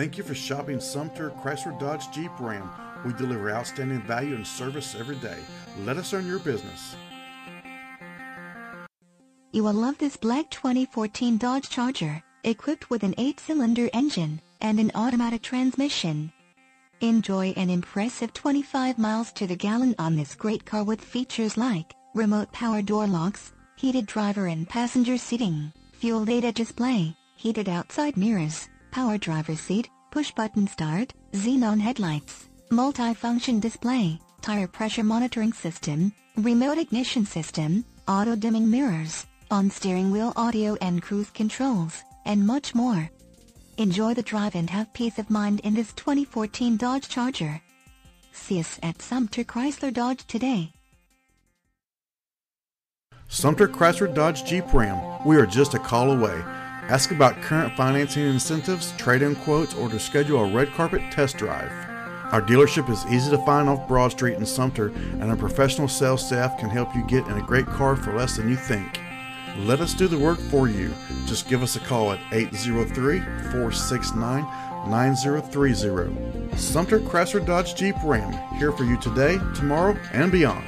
Thank you for shopping Sumter Chrysler Dodge Jeep Ram. We deliver outstanding value and service every day. Let us earn your business. You will love this black 2014 Dodge Charger, equipped with an 8-cylinder engine and an automatic transmission. Enjoy an impressive 25 miles to the gallon on this great car with features like remote power door locks, heated driver and passenger seating, fuel data display, heated outside mirrors, power driver seat, push-button start, xenon headlights, multi-function display, tire pressure monitoring system, remote ignition system, auto-dimming mirrors, on steering wheel audio and cruise controls, and much more. Enjoy the drive and have peace of mind in this 2014 Dodge Charger. See us at Sumter Chrysler Dodge today. Sumter Chrysler Dodge Jeep Ram. We are just a call away. Ask about current financing incentives, trade-in quotes, or to schedule a red carpet test drive. Our dealership is easy to find off Broad Street in Sumter, and our professional sales staff can help you get in a great car for less than you think. Let us do the work for you. Just give us a call at 803 469 9030. Sumter Chrysler Dodge Jeep Ram, here for you today, tomorrow, and beyond.